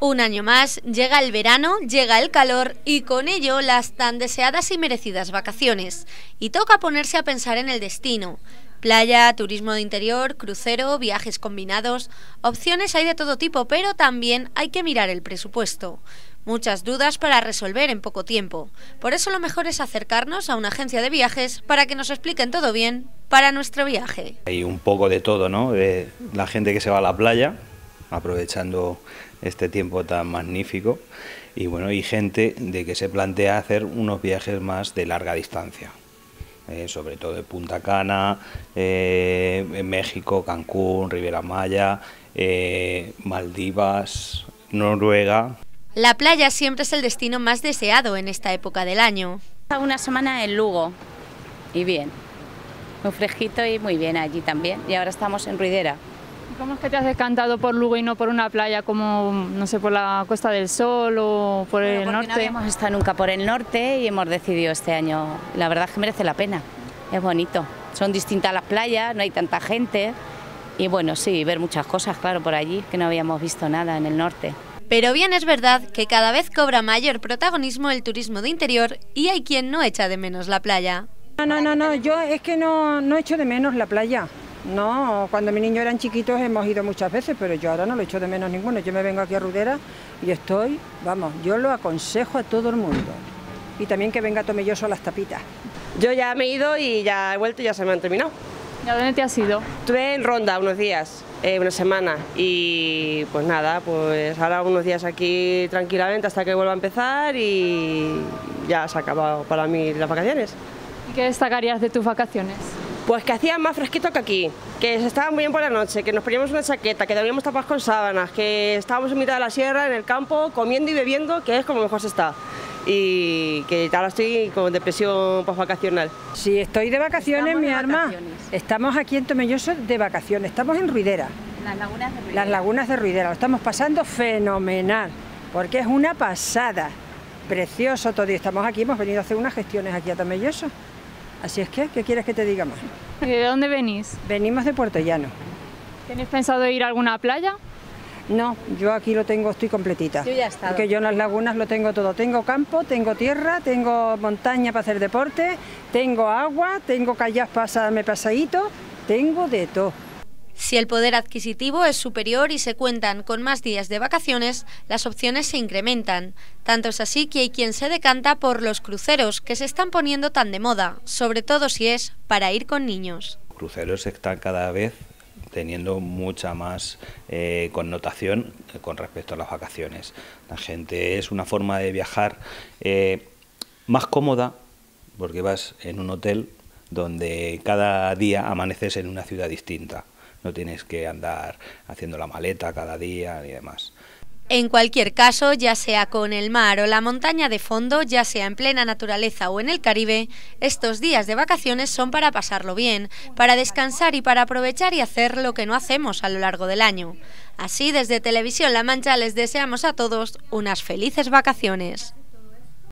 Un año más, llega el verano, llega el calor y con ello las tan deseadas y merecidas vacaciones. Y toca ponerse a pensar en el destino. Playa, turismo de interior, crucero, viajes combinados. Opciones hay de todo tipo, pero también hay que mirar el presupuesto. Muchas dudas para resolver en poco tiempo. Por eso lo mejor es acercarnos a una agencia de viajes para que nos expliquen todo bien para nuestro viaje. Hay un poco de todo, ¿no? La gente que se va a la playa, aprovechando este tiempo tan magnífico y bueno, y gente de que se plantea hacer unos viajes más de larga distancia. Eh, sobre todo de Punta Cana, eh, en México, Cancún, Riviera Maya, eh, Maldivas, Noruega. La playa siempre es el destino más deseado en esta época del año. Una semana en Lugo y bien, muy fresquito y muy bien allí también. Y ahora estamos en Ruidera. ¿Cómo es que te has decantado por Lugo y no por una playa como, no sé, por la Costa del Sol o por el norte? No habíamos estado nunca por el norte y hemos decidido este año. La verdad es que merece la pena, es bonito. Son distintas las playas, no hay tanta gente y bueno, sí, ver muchas cosas, claro, por allí, que no habíamos visto nada en el norte. Pero bien es verdad que cada vez cobra mayor protagonismo el turismo de interior y hay quien no echa de menos la playa. No, no, no, no, yo es que no, no echo de menos la playa. No, cuando mis niños eran chiquitos hemos ido muchas veces, pero yo ahora no lo echo de menos ninguno. Yo me vengo aquí a Rudera y estoy, vamos, yo lo aconsejo a todo el mundo. Y también que venga Tomelloso a las tapitas. Yo ya me he ido y ya he vuelto y ya se me han terminado. ¿Y a dónde te has ido? Estuve en Ronda unos días, eh, una semana, y pues nada, pues ahora unos días aquí tranquilamente hasta que vuelva a empezar y ya se ha acabado para mí las vacaciones. ¿Y qué destacarías de tus vacaciones? Pues que hacía más fresquito que aquí, que se estaba muy bien por la noche, que nos poníamos una chaqueta, que dormíamos tapas con sábanas, que estábamos en mitad de la sierra, en el campo, comiendo y bebiendo, que es como mejor se está. Y que ahora estoy con depresión post-vacacional. Sí, estoy de vacaciones, mi arma. Estamos aquí en Tomelloso de vacaciones, estamos en Ruidera. Las lagunas de Ruidera. Las lagunas de Ruidera, lo estamos pasando fenomenal, porque es una pasada. Precioso todo y estamos aquí, hemos venido a hacer unas gestiones aquí a Tomelloso. Así es que, ¿qué quieres que te diga más? ¿Y de dónde venís? Venimos de Puerto Llano. ¿Tenéis pensado ir a alguna playa? No, yo aquí lo tengo, estoy completita. Yo ya. Porque yo en las lagunas lo tengo todo. Tengo campo, tengo tierra, tengo montaña para hacer deporte, tengo agua, tengo callas para pasarme pasadito, tengo de todo. Si el poder adquisitivo es superior y se cuentan con más días de vacaciones, las opciones se incrementan. Tanto es así que hay quien se decanta por los cruceros, que se están poniendo tan de moda, sobre todo si es para ir con niños. Cruceros están cada vez teniendo mucha más eh, connotación con respecto a las vacaciones. La gente es una forma de viajar eh, más cómoda, porque vas en un hotel donde cada día amaneces en una ciudad distinta no tienes que andar haciendo la maleta cada día ni demás. En cualquier caso, ya sea con el mar o la montaña de fondo, ya sea en plena naturaleza o en el Caribe, estos días de vacaciones son para pasarlo bien, para descansar y para aprovechar y hacer lo que no hacemos a lo largo del año. Así, desde Televisión La Mancha les deseamos a todos unas felices vacaciones.